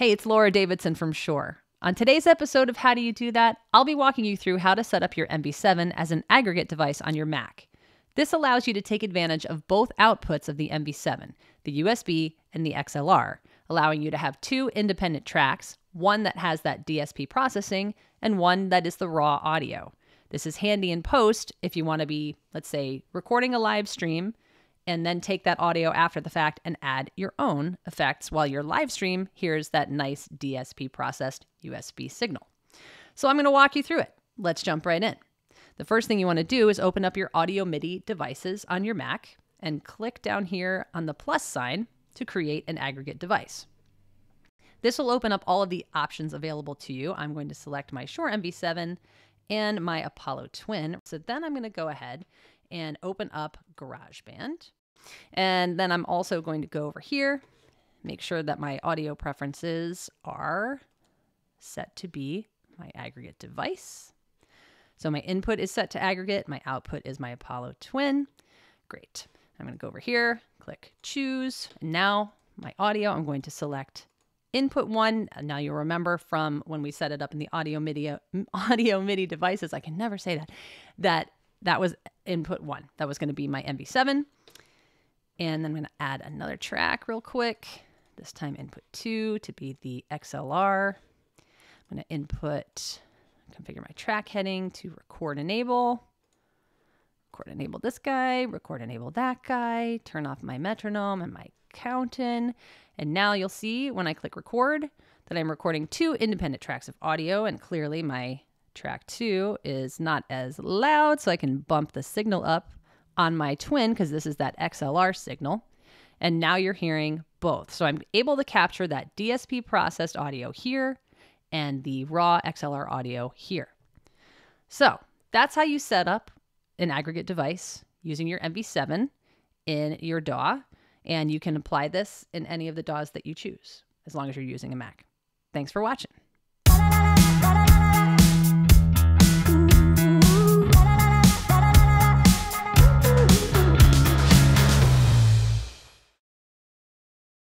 Hey, it's Laura Davidson from Shure. On today's episode of How Do You Do That, I'll be walking you through how to set up your MV7 as an aggregate device on your Mac. This allows you to take advantage of both outputs of the MV7, the USB and the XLR, allowing you to have two independent tracks, one that has that DSP processing and one that is the raw audio. This is handy in post if you want to be, let's say, recording a live stream and then take that audio after the fact and add your own effects while your live stream hears that nice DSP processed USB signal. So I'm going to walk you through it. Let's jump right in. The first thing you want to do is open up your audio MIDI devices on your Mac and click down here on the plus sign to create an aggregate device. This will open up all of the options available to you. I'm going to select my Shure MV7 and my Apollo Twin. So then I'm going to go ahead and open up GarageBand. And then I'm also going to go over here, make sure that my audio preferences are set to be my aggregate device. So my input is set to aggregate, my output is my Apollo Twin. Great. I'm going to go over here, click choose. And now my audio, I'm going to select input one. Now you'll remember from when we set it up in the audio MIDI audio MIDI devices, I can never say that, that that was input one. That was going to be my MV7. And then I'm going to add another track real quick. This time input two to be the XLR. I'm going to input, configure my track heading to record enable. Record enable this guy, record enable that guy, turn off my metronome and my counting. And now you'll see when I click record that I'm recording two independent tracks of audio and clearly my track two is not as loud, so I can bump the signal up on my twin because this is that XLR signal. And now you're hearing both. So I'm able to capture that DSP processed audio here and the raw XLR audio here. So that's how you set up an aggregate device using your MV7 in your DAW. And you can apply this in any of the DAWs that you choose as long as you're using a Mac. Thanks for watching.